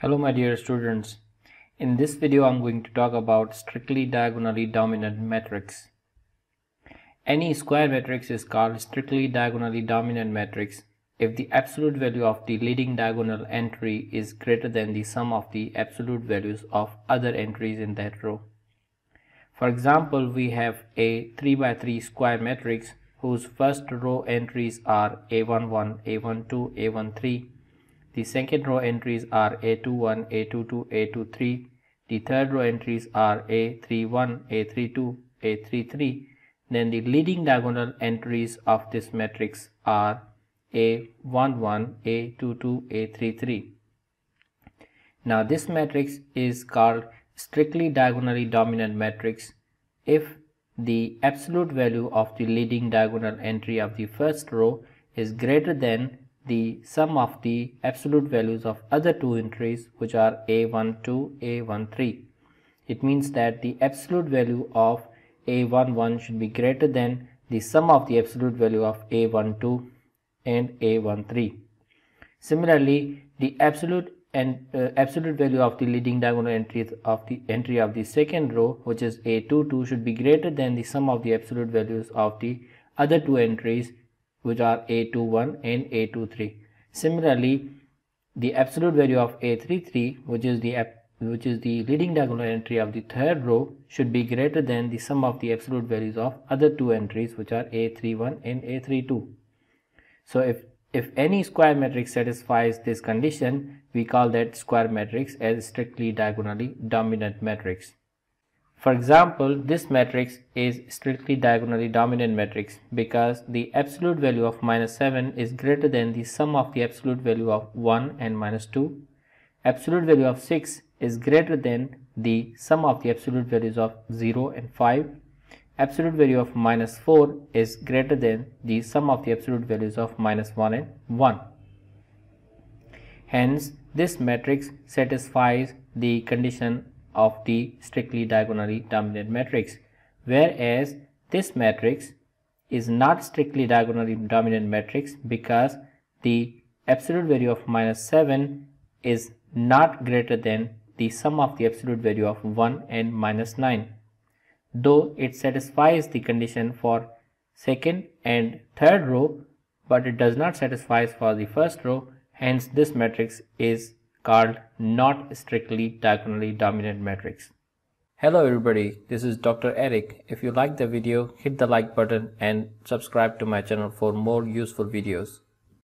Hello my dear students. In this video I'm going to talk about strictly diagonally dominant matrix. Any square matrix is called strictly diagonally dominant matrix if the absolute value of the leading diagonal entry is greater than the sum of the absolute values of other entries in that row. For example, we have a 3 by 3 square matrix whose first row entries are A11, A12, A13 the second row entries are A21, A22, A23. The third row entries are A31, A32, A33. Then the leading diagonal entries of this matrix are A11, A22, A33. Now this matrix is called strictly diagonally dominant matrix if the absolute value of the leading diagonal entry of the first row is greater than the sum of the absolute values of other two entries which are a12 a13 it means that the absolute value of a11 should be greater than the sum of the absolute value of a12 and a13 similarly the absolute and uh, absolute value of the leading diagonal entry of the entry of the second row which is a22 should be greater than the sum of the absolute values of the other two entries which are a21 and a23 similarly the absolute value of a33 which is the which is the leading diagonal entry of the third row should be greater than the sum of the absolute values of other two entries which are a31 and a32 so if if any square matrix satisfies this condition we call that square matrix as strictly diagonally dominant matrix for example, this matrix is strictly diagonally dominant matrix because the absolute value of minus 7 is greater than the sum of the absolute value of 1 and minus 2. Absolute value of 6 is greater than the sum of the absolute values of 0 and 5. Absolute value of minus 4 is greater than the sum of the absolute values of minus 1 and 1. Hence, this matrix satisfies the condition of the strictly diagonally dominant matrix whereas this matrix is not strictly diagonally dominant matrix because the absolute value of minus 7 is not greater than the sum of the absolute value of 1 and minus 9 though it satisfies the condition for second and third row but it does not satisfy for the first row hence this matrix is called not strictly diagonally dominant matrix. Hello everybody, this is Dr. Eric. If you like the video, hit the like button and subscribe to my channel for more useful videos.